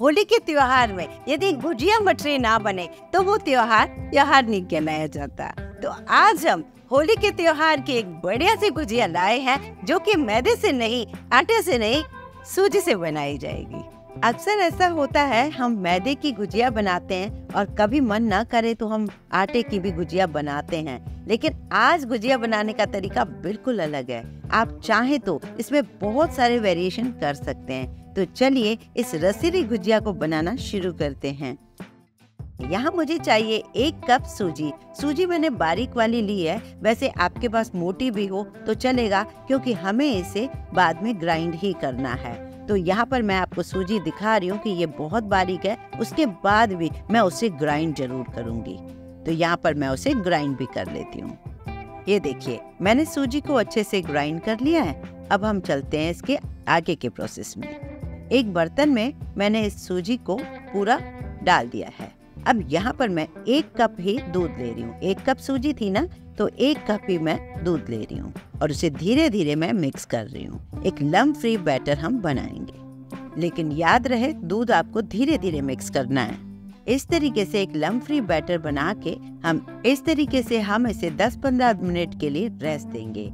होली के त्योहार में यदि गुजिया मटरी ना बने तो वो त्योहार त्योहार नहीं कहलाया जाता। तो आज हम होली के त्योहार की एक बढ़िया सी गुजिया लाए हैं, जो कि मैदे से नहीं, आटे से नहीं, सूजी से बनाई जाएगी। अक्सर ऐसा होता है, हम मैदे की गुजिया बनाते हैं और कभी मन ना करे तो हम आटे की भी गुजिया बनाते हैं। लेकिन आज गुजिया बनाने का तरीका बिल्कुल अलग है। आप चाहें तो इसमें बहुत सारे वेरिएशन कर सकते हैं। तो चलिए इस रसीली गुजिया को बनाना शुरू करते हैं। यहाँ मुझे चाहिए एक कप सूजी। सूजी मैंने बारीक वाली ली है। वैसे आपके पास मोटी भी हो तो चलेगा, क्योंकि हमें इसे बाद में ग्राइंड ही करना है। तो यहाँ पर मैं आपको सूजी दिखा रही हूँ कि ये बहुत बारीक है। उसके बाद भी मैं उसे ग्राइंड ज़रूर करूँगी। तो यहाँ पर मैं उसे ग्राइंड भी कर लेती हूँ। ये देखिए, मैंने सूजी को अच्छे से ग्राइंड कर लिया है। अब हम चलते हैं इसके आगे के प्रोसेस में। एक बर्तन में मैंने इस सूजी को पूरा डाल दिया है। अब यहाँ पर मैं एक कप ही दूध ले रही हूँ। एक कप सूजी थी ना तो एक कप ही मैं दूध ले रही हूँ और उसे धीरे धीरे मैं मिक्स कर रही हूँ। एक लम फ्री बैटर हम बनाएँगे। लेकिन याद रहे, दूध आपको धीरे धीरे मिक्स करना है। इस तरीके से एक लम फ्री बैटर बना के हम, इस तरीके से हम इसे 10-15 मिनट के लिए रेस्ट देंगे।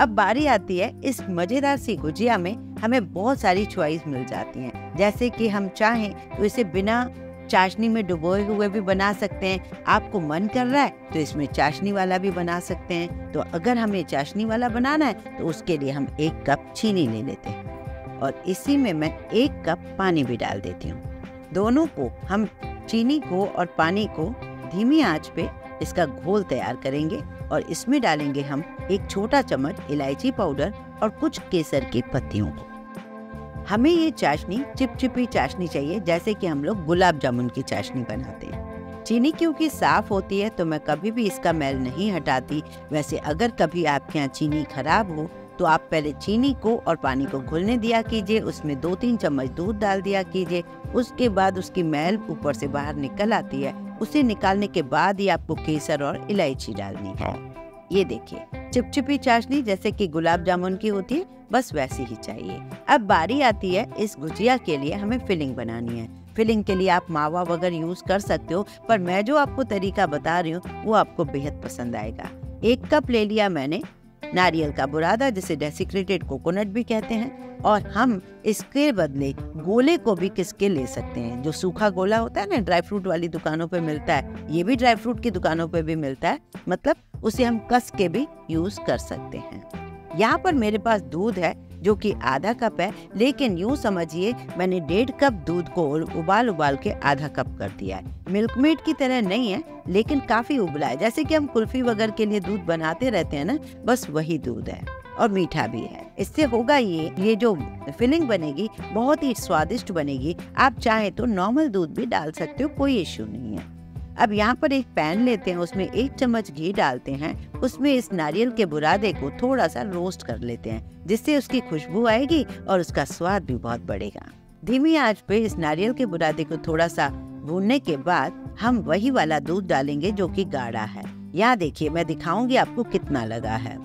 अब बारी आती है इस मज़ेदार सी गुजिया में हमें बहुत सारी चॉइस मिल जाती हैं। जैसे कि हम चाहें तो इसे बिना चाशनी में डुबोए हुए भी बना सकते हैं। आपको मन कर रहा है तो इसमें चाशनी वाला भी बना सकते हैं। तो अगर हमें चाशनी वाला बनाना है तो उसके लिए हम एक कप चीनी ले लेते हैं। और इसी में मैं एक कप पानी भी डाल देती हूँ। दोनों को हम चीनी को और पानी को धीमी आँच पे इसका घोल तैयार करेंगे। और इसमें डालेंगे हम एक छोटा चम्मच इलायची पाउडर और कुछ केसर की पत्तियों को। हमें ये चाशनी, चिपचिपी चाशनी चाहिए, जैसे कि हम लोग गुलाब जामुन की चाशनी बनाते हैं। चीनी क्योंकि साफ़ होती है तो मैं कभी भी इसका मैल नहीं हटाती। वैसे अगर कभी आपके यहाँ चीनी खराब हो तो आप पहले चीनी को और पानी को घुलने दिया कीजिए, उसमें दो तीन चम्मच दूध डाल दिया कीजिए। उसके बाद उसकी मैल ऊपर से बाहर निकल आती है। उसे निकालने के बाद ही आपको केसर और इलायची डालनी है। ये देखिए चिपचिपी चाशनी जैसे कि गुलाब जामुन की होती है बस वैसी ही चाहिए। अब बारी आती है इस गुजिया के लिए हमें फिलिंग बनानी है। फिलिंग के लिए आप मावा वगैरह यूज़ कर सकते हो पर मैं जो आपको तरीका बता रही हूँ वो आपको बेहद पसंद आएगा। एक कप ले लिया मैंने नारियल का बुरादा, जिसे डेसिक्रेटेड कोकोनट भी कहते हैं, और हम इसके बदले गोले को भी किसके ले सकते हैं? जो सूखा गोला होता है ना ड्राई फ्रूट वाली दुकानों पे मिलता है, ये भी ड्राई फ्रूट की दुकानों पे भी मिलता है मतलब उसे हम कस के भी यूज़ कर सकते हैं। यहाँ पर मेरे पास दूध है जो कि आधा कप है, लेकिन यूँ समझिए, मैंने डेढ़ कप दूध को उबाल उबाल के आधा कप कर दिया है। मिल्क मेड की तरह नहीं है, लेकिन काफ़ी उबला है। जैसे कि हम कुल्फी वगैरह के लिए दूध बनाते रहते हैं ना, बस वही दूध है और मीठा भी है। इससे होगा ये ये जो फिलिंग बनेगी, बहुत ही स्वादिष्ट बनेगी। आप चाहे तो नॉर्मल दूध भी डाल सकते हो, कोई इश्यू नहीं है। अब यहाँ पर एक पैन लेते हैं, उसमें एक चम्मच घी डालते हैं। उसमें इस नारियल के बुरादे को थोड़ा सा रोस्ट कर लेते हैं, जिससे उसकी खुशबू आएगी और उसका स्वाद भी बहुत बढ़ेगा। धीमी आँच पे इस नारियल के बुरादे को थोड़ा सा भूनने के बाद हम वही वाला दूध डालेंगे जो कि गाढ़ा है। यहाँ देखिए, मैं दिखाऊँगी आपको कितना लगा है।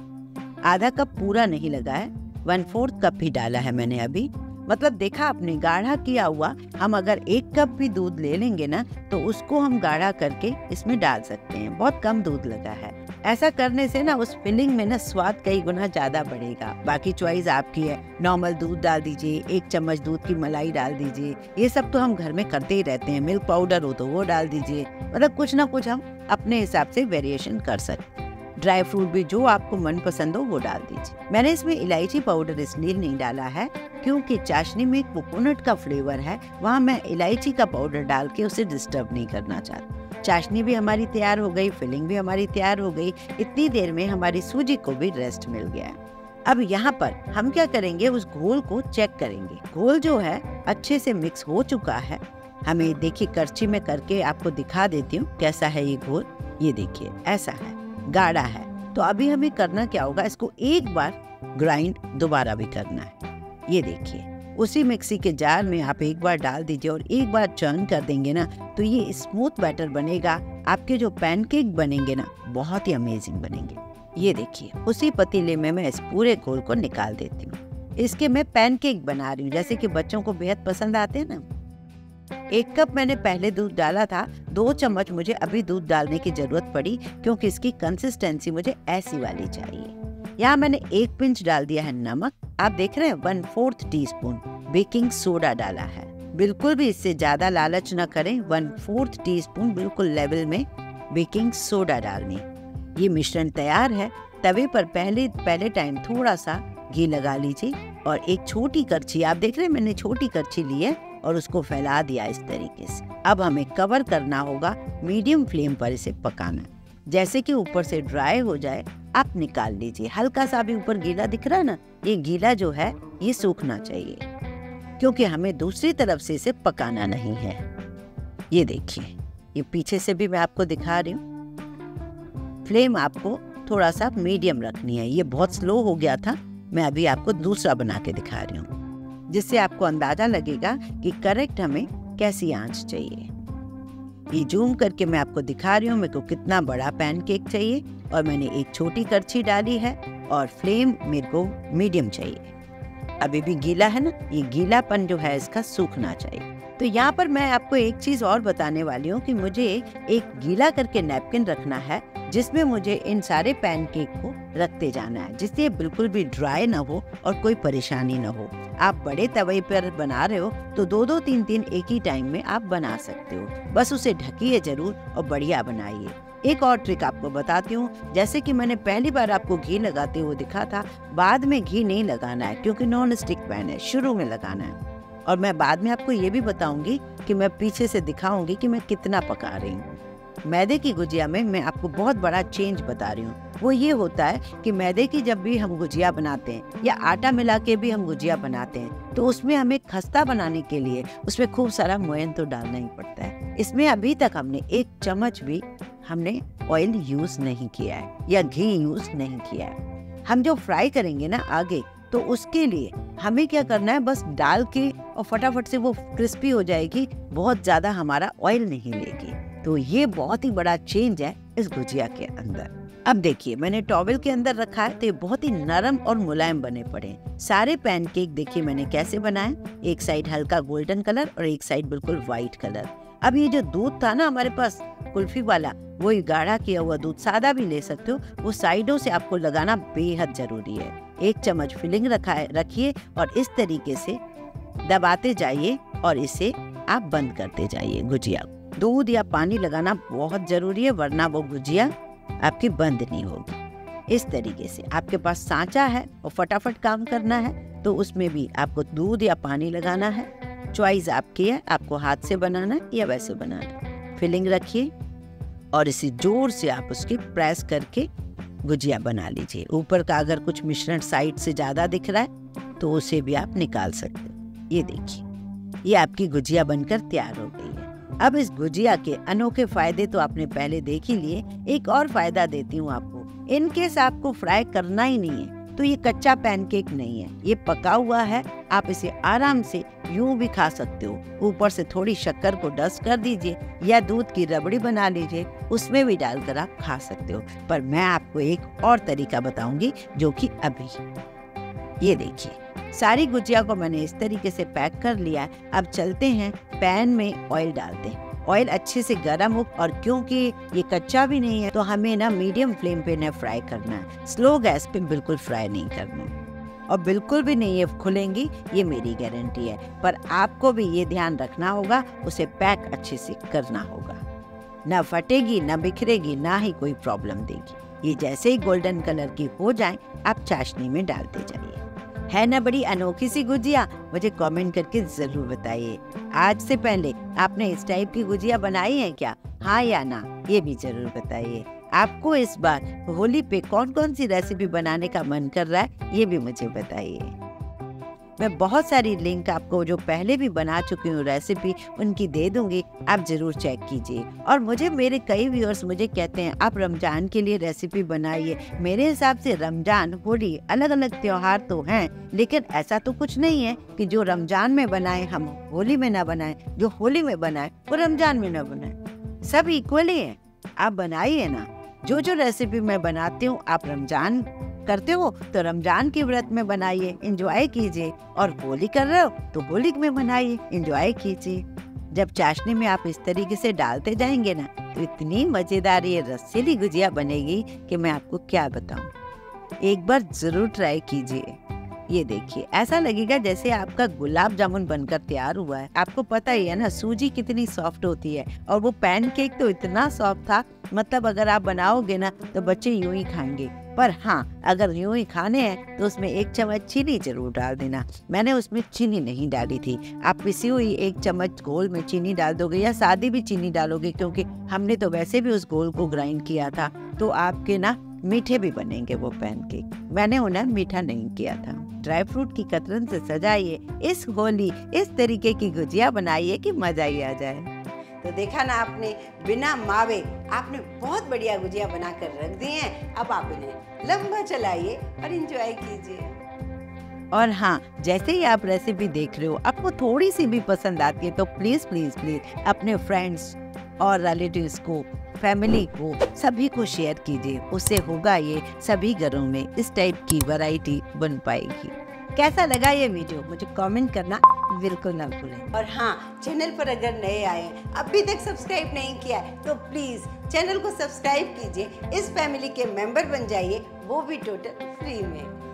आधा कप पूरा नहीं लगा है वन फोर्थ कप ही डाला है मैंने अभी। मतलब देखा आपने, गाढ़ा किया हुआ, हम अगर एक कप भी दूध ले लेंगे ना तो उसको हम गाढ़ा करके इसमें डाल सकते हैं। बहुत कम दूध लगा है। ऐसा करने से ना, उस फिलिंग में ना स्वाद कई गुना ज़्यादा बढ़ेगा। बाकी चॉइस आपकी है। नॉर्मल दूध डाल दीजिए, एक चम्मच दूध की मलाई डाल दीजिए। ये सब तो हम घर में करते ही रहते हैं। मिल्क पाउडर हो तो वो डाल दीजिए। मतलब कुछ ना कुछ हम अपने हिसाब से वेरिएशन कर सकते ड्राई फ्रूट भी जो आपको मन पसंद हो, वो डाल दीजिए। मैंने इसमें इलायची पाउडर इसलिए नहीं डाला है, क्योंकि चाशनी में कोकोनट का फ्लेवर है, वहाँ मैं इलायची का पाउडर डाल के उसे डिस्टर्ब नहीं करना चाहती। चाशनी भी हमारी तैयार हो गई, फिलिंग भी हमारी तैयार हो गई, इतनी देर में हमारी सूजी को भी रेस्ट मिल गया अब यहाँ पर हम क्या करेंगे, उस घोल को चेक करेंगे। घोल जो है, अच्छे से मिक्स हो चुका है। हमें देखिए, करछी में करके आपको दिखा देती हूँ, कैसा है ये घोल। ये देखिए, ऐसा है। गाढ़ा है। तो अभी हमें करना क्या होगा, इसको एक बार ग्राइंड दोबारा भी करना है। ये देखिए, उसी मिक्सी के जार में आप एक बार डाल दीजिए और एक बार चर्न कर देंगे ना तो ये स्मूथ बैटर बनेगा। आपके जो पैनकेक बनेंगे ना, बहुत ही अमेजिंग बनेंगे। ये देखिए, उसी पतीले में मैं इस पूरे घोल को निकाल देती हूँ। इसके मैं पैनकेक बना रही हूँ, जैसे कि बच्चों को बेहद पसंद आते हैं ना। एक कप मैंने पहले दूध डाला था, दो चम्मच मुझे अभी दूध डालने की ज़रूरत पड़ी, क्योंकि इसकी कंसिस्टेंसी मुझे ऐसी वाली चाहिए। यहाँ मैंने एक पिंच डाल दिया है नमक। आप देख रहे हैं one fourth teaspoon baking soda डाला है। बिल्कुल भी इससे ज़्यादा लालच न करें वन फोर्थ टी स्पून बिल्कुल लेवल में बेकिंग सोडा डालनी। ये मिश्रण तैयार है, तवे पर पहले पहले टाइम थोड़ा सा घी लगा लीजिए, और एक छोटी करछी आप देख रहे हैं मैंने छोटी करछी ली है और उसको फैला दिया इस तरीके से। अब हमें कवर करना होगा मीडियम फ्लेम पर इसे पकाना। जैसे कि ऊपर से ड्राई हो जाए, आप निकाल लीजिए। हल्का सा भी ऊपर गीला दिख रहा है ना, ये गीला जो है, ये सूखना चाहिए। क्योंकि हमें दूसरी तरफ़ से इसे पकाना नहीं है। ये देखिए, ये पीछे से भी मैं आपको दिखा रही हूँ। फ्लेम आपको थोड़ा सा मीडियम रखनी है। ये बहुत स्लो हो गया था, मैं अभी आपको दूसरा बना के दिखा रही हूँ। जिससे आपको अंदाज़ा लगेगा कि करेक्ट हमें कैसी आँच चाहिए। ये जूम करके मैं आपको दिखा रही हूँ, मेरे को कितना बड़ा पैनकेक चाहिए और मैंने एक छोटी करछी डाली है और फ्लेम मेरे को मीडियम चाहिए। अभी भी गीला है ना? ये गीलापन जो है, इसका सूखना चाहिए। तो यहाँ पर मैं आपको एक चीज़ और बताने वाली हूँ कि मुझे एक गीला करके नैपकिन रखना है, जिसमें मुझे इन सारे पैनकेक को रखते जाना है, जिससे बिल्कुल भी ड्राई ना हो और कोई परेशानी ना हो। आप बड़े तवे पर बना रहे हो तो दो दो तीन तीन एक ही टाइम में आप बना सकते हो। बस उसे ढकिए ज़रूर और बढ़िया बनाइए। एक और ट्रिक आपको बताती हूँ, जैसे कि मैंने पहली बार आपको घी लगाते हुए दिखा था, बाद में घी नहीं लगाना है, क्योंकि नॉन स्टिक पैन है, शुरू में लगाना है। और मैं बाद में आपको ये भी बताऊँगी कि मैं पीछे से दिखाऊँगी कि मैं कितना पका रही हूँ। मैदे की गुजिया में मैं आपको बहुत बड़ा चेंज बता रही हूँ। वो ये होता है कि मैदे की जब भी हम गुजिया बनाते हैं या आटा मिला के भी हम गुजिया बनाते हैं तो उसमें हमें खस्ता बनाने के लिए उसमें खूब सारा मोयन तो डालना ही पड़ता है। इसमें अभी तक हमने एक चम्मच भी हमने ऑयल यूज़ नहीं किया है या घी यूज़ नहीं किया है। हम जो फ्राई करेंगे ना आगे तो उसके लिए हमें क्या करना है? बस डाल के और फटाफट से वो क्रिस्पी हो जाएगी। बहुत ज़्यादा हमारा ऑयल नहीं लेगी। तो ये बहुत ही बड़ा चेंज है इस गुजिया के अंदर। अब देखिए, मैंने टॉवल के अंदर रखा है तो ये बहुत ही नरम और मुलायम बने पड़े सारे पैनकेक देखिए मैंने कैसे बनाए। एक साइड हल्का गोल्डन कलर और एक साइड बिल्कुल व्हाइट कलर अब ये जो दूध था ना हमारे पास, कुल्फी वाला, वो गाढ़ा किया हुआ दूध, सादा भी ले सकते हो। वो साइडों से आपको लगाना बेहद ज़रूरी है। एक चम्मच फिलिंग रखा रखिए और इस तरीके से दबाते जाइए और इसे आप बंद करते जाइए गुजिया। दूध या पानी लगाना बहुत ज़रूरी है, वरना वो गुजिया आपकी बंद नहीं होगी। इस तरीके से आपके पास सांचा है और फटाफट काम करना है तो उसमें भी आपको दूध या पानी लगाना है। चॉइस आपकी है, आपको हाथ से बनाना है या वैसे बनाना फिलिंग रखिए और इसे ज़ोर से आप उसकी प्रेस करके गुजिया बना लीजिए। ऊपर का अगर कुछ मिश्रण साइड से ज़्यादा दिख रहा है तो उसे भी आप निकाल सकते ये देखिए, ये आपकी गुजिया बनकर तैयार हो गई है। अब इस गुजिया के अनोखे फ़ायदे तो आपने पहले देख ही लिए। एक और फ़ायदा देती हूँ आपको। इनकेस आपको फ्राई करना ही नहीं है तो ये कच्चा पैनकेक नहीं है। ये पका हुआ है आप इसे आराम से यूँ भी खा सकते हो। ऊपर से थोड़ी शक्कर को डस्ट कर दीजिए या दूध की रबड़ी बना लीजिए, उसमें भी डालकर आप खा सकते हो। पर मैं आपको एक और तरीका बताऊँगी जो कि अभी। ये देखिए, सारी गुजिया को मैंने इस तरीके से पैक कर लिया अब चलते हैं पैन में ऑयल डालते हैं। ऑयल अच्छे से गर्म हो और क्योंकि ये कच्चा भी नहीं है तो हमें ना मीडियम फ्लेम पे ना फ्राई करना है। स्लो गैस पे बिल्कुल फ्राई नहीं करना और बिल्कुल भी नहीं ये खुलेंगी, ये मेरी गारंटी है। पर आपको भी ये ध्यान रखना होगा, उसे पैक अच्छे से करना होगा। ना फटेगी, ना बिखरेगी, ना ही कोई प्रॉब्लम देगी। ये जैसे ही गोल्डन कलर की हो जाए, आप चाशनी में डालते जाइए। है ना बड़ी अनोखी सी गुजिया? मुझे कमेंट करके ज़रूर बताइए। आज से पहले आपने इस टाइप की गुजिया बनाई है क्या? हाँ या ना? ये भी ज़रूर बताइए। आपको इस बार होली पे कौन कौन सी रेसिपी बनाने का मन कर रहा है, ये भी मुझे बताइए। मैं बहुत सारी लिंक आपको जो पहले भी बना चुकी हूँ रेसिपी उनकी दे दूँगी, आप ज़रूर चेक कीजिए। और मुझे, मेरे कई व्यूअर्स मुझे कहते हैं, आप रमज़ान के लिए रेसिपी बनाइए। मेरे हिसाब से रमज़ान, होली अलग अलग त्योहार तो हैं, लेकिन ऐसा तो कुछ नहीं है कि जो रमज़ान में बनाए, हम होली में ना बनाए, जो होली में बनाए, वो रमज़ान में ना बनाए। सब इक्वली है। आप बनाइए ना। जो जो रेसिपी मैं बनाती हूँ, आप रमज़ान करते हो तो रमज़ान के व्रत में बनाइए इंजॉय कीजिए। और होली कर रहे हो तो होली में बनाइए इंजॉय कीजिए। जब चाशनी में आप इस तरीके से डालते जाएँगे ना तो इतनी मज़ेदार ये रसीली गुजिया बनेगी कि मैं आपको क्या बताऊँ। एक बार ज़रूर ट्राई कीजिए। ये देखिए, ऐसा लगेगा जैसे आपका गुलाब जामुन बनकर तैयार हुआ है। आपको पता ही है ना, सूजी कितनी सॉफ्ट होती है और वो पैन केक तो इतना सॉफ्ट था मतलब अगर आप बनाओगे ना तो बच्चे यूँ ही खाएँगे। पर हाँ अगर यूँ ही खाने हैं तो उसमें एक चम्मच चीनी ज़रूर डाल देना। मैंने उसमें चीनी नहीं डाली थी। आप पिसी हुई एक चम्मच घोल में चीनी डाल दोगे या सादी भी चीनी डालोगे, क्योंकि हमने तो वैसे भी उस घोल को ग्राइंड किया था। तो आपके ना मीठे भी बनेंगे वो पैनकेक मैंने उन्हें मीठा नहीं किया था। ड्राई फ्रूट की कतरन से सजाइए, इस होली, इस तरीके की गुजिया बनाइए कि मज़ा ही आ जाए। तो देखा ना आपने, बिना मावे आपने बहुत बढ़िया गुजिया बनाकर रख दी हैं। अब आप इन्हें लंबा चलाइए और इंजॉय कीजिए। और हाँ जैसे ही आप रेसिपी देख रहे हो, आपको थोड़ी सी भी पसंद आती है तो प्लीज़ प्लीज़ प्लीज़ अपने फ्रेंड्स और रिलेटिव्स को फैमिली को सभी को शेयर कीजिए। उससे होगा ये सभी घरों में इस टाइप की वैरायटी बन पाएगी। कैसा लगा ये वीडियो मुझे कमेंट करना बिल्कुल ना भूलें। और हाँ चैनल पर अगर नए आए अभी तक सब्सक्राइब नहीं किया तो प्लीज़ चैनल को सब्सक्राइब कीजिए। इस फैमिली के मेंबर बन जाइए, वो भी टोटल फ्री में।